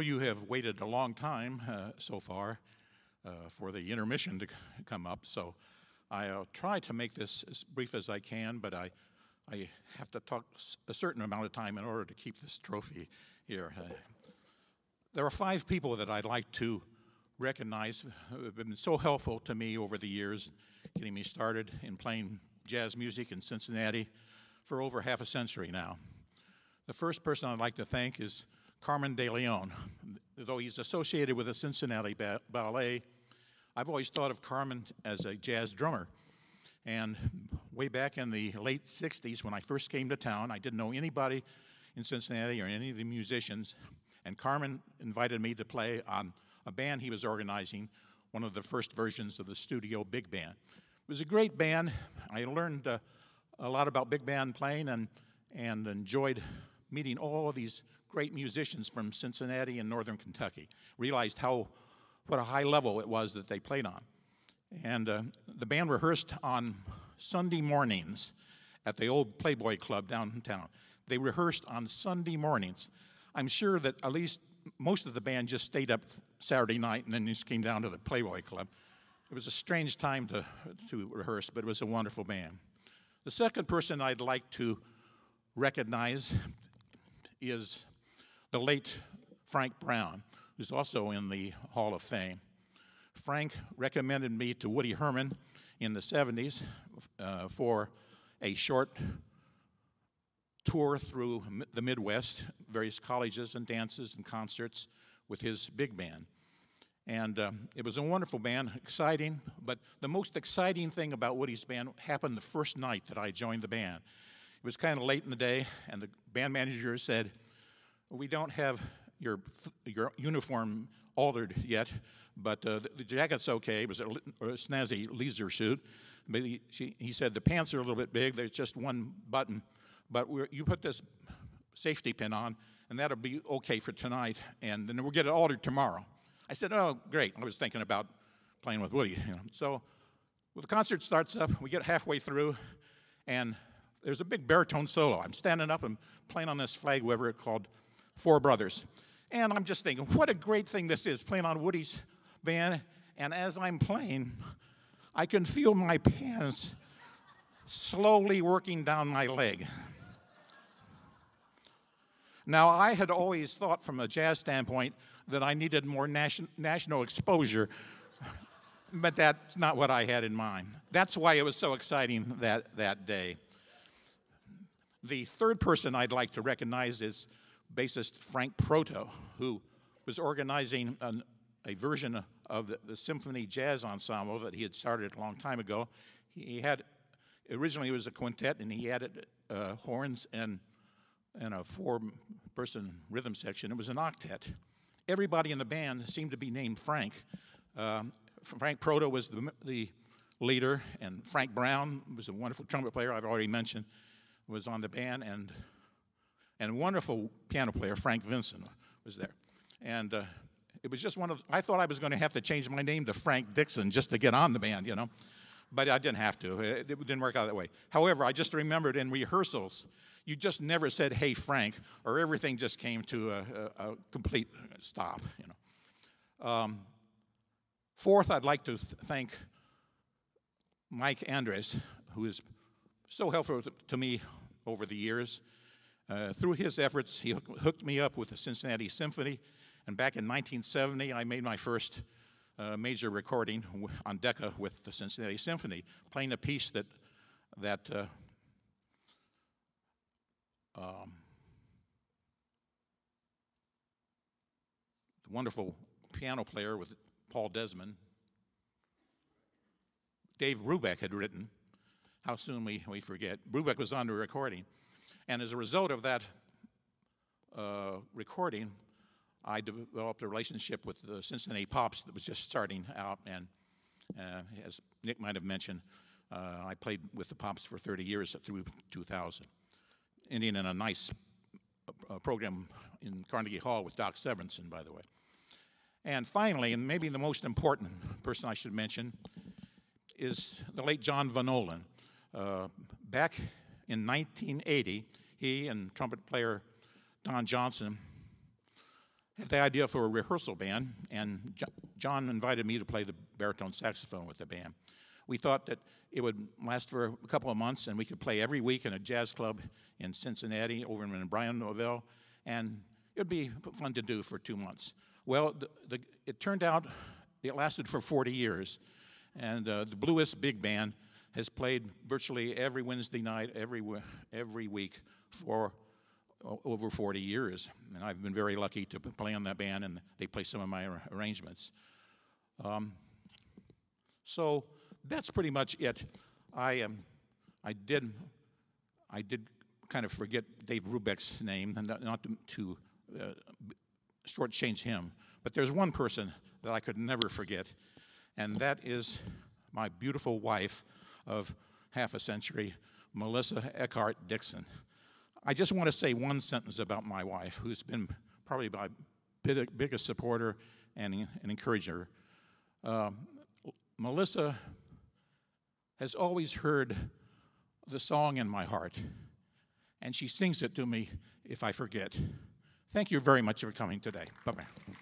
know you have waited a long time uh, so far uh, for the intermission to come up, so I'll try to make this as brief as I can, but I, I have to talk a certain amount of time in order to keep this trophy here. Uh, there are five people that I'd like to recognize who have been so helpful to me over the years, getting me started in playing jazz music in Cincinnati for over half a century now. The first person I'd like to thank is Carmon DeLeone. Though he's associated with the Cincinnati ba- Ballet, I've always thought of Carmon as a jazz drummer. And way back in the late 60s, when I first came to town, I didn't know anybody in Cincinnati or any of the musicians. And Carmon invited me to play on a band he was organizing, one of the first versions of the studio big band. It was a great band. I learned uh, a lot about big band playing and, and enjoyed meeting all of these great musicians from Cincinnati and northern Kentucky. Realized how what a high level it was that they played on. And uh, the band rehearsed on Sunday mornings at the old Playboy Club downtown. They rehearsed on Sunday mornings. I'm sure that at least most of the band just stayed up Saturday night and then just came down to the Playboy Club. It was a strange time to, to rehearse, but it was a wonderful band. The second person I'd like to recognize is the late Frank Brown, who's also in the Hall of Fame. Frank recommended me to Woody Herman in the 70s uh, for a short tour through the Midwest, various colleges and dances and concerts with his big band. And um, it was a wonderful band, exciting, but the most exciting thing about Woody's band happened the first night that I joined the band. It was kind of late in the day, and the band manager said, We don't have your, your uniform altered yet, but uh, the, the jacket's okay. It was a, a snazzy leisure suit. But he, she, he said, The pants are a little bit big, there's just one button, but you put this safety pin on, and that'll be okay for tonight, and then we'll get it altered tomorrow. I said, Oh, great. I was thinking about playing with Woody. You know. So well, the concert starts up, we get halfway through, and there's a big baritone solo. I'm standing up and playing on this flag, whatever it's called, Four Brothers. And I'm just thinking, what a great thing this is, playing on Woody's band. And as I'm playing, I can feel my pants slowly working down my leg. Now, I had always thought from a jazz standpoint that I needed more nation, national exposure, but that's not what I had in mind. That's why it was so exciting that, that day. The third person I'd like to recognize is bassist Frank Proto, who was organizing an, a version of the, the symphony jazz ensemble that he had started a long time ago. He had originally it was a quintet, and he added uh, horns and and a four-person rhythm section. It was an octet. Everybody in the band seemed to be named Frank. Um, Frank Proto was the, the leader, and Frank Brown was a wonderful trumpet player I've already mentioned, was on the band, and and wonderful piano player, Frank Vincent, was there. And uh, it was just one of, I thought I was going to have to change my name to Frank Dickson just to get on the band, you know. But I didn't have to. It, didn't work out that way. However, I just remembered in rehearsals, you just never said, hey, Frank, or everything just came to a, a, a complete stop, you know. Um, fourth, I'd like to th- thank Mike Andres, who is so helpful to me over the years. Uh, through his efforts, he hooked me up with the Cincinnati Symphony, and back in 1970, I made my first uh, major recording on Decca with the Cincinnati Symphony, playing a piece that that uh, um, the wonderful piano player with Paul Desmond, Dave Brubeck had written. How soon we, we forget. Brubeck was on the recording. And as a result of that uh, recording, I developed a relationship with the Cincinnati Pops that was just starting out. And uh, as Nick might have mentioned, uh, I played with the Pops for 30 years through 2000, ending in a nice uh, program in Carnegie Hall with Doc Severinsen, by the way. And finally, and maybe the most important person I should mention, is the late John Von Ohlen. Uh, back in 1980, he and trumpet player Don Johnson had the idea for a rehearsal band, and John invited me to play the baritone saxophone with the band. We thought that it would last for a couple of months, and we could play every week in a jazz club in Cincinnati, over in O'Bryonville, and it would be fun to do for two months. Well, the, the, it turned out it lasted for 40 years, and uh, the Blue Wisp Big Band has played virtually every Wednesday night, every every week for over 40 years, and I've been very lucky to play on that band, and they play some of my arrangements. Um, so that's pretty much it. I um, I did I did kind of forget Dave Brubeck's name, and not, not to, to uh, shortchange him, but there's one person that I could never forget, and that is my beautiful wife of half a century, Melissa Eckhart Dickson. I just want to say one sentence about my wife, who's been probably my biggest supporter and an encourager. Um, Melissa has always heard the song in my heart, and she sings it to me if I forget. Thank you very much for coming today. Bye bye.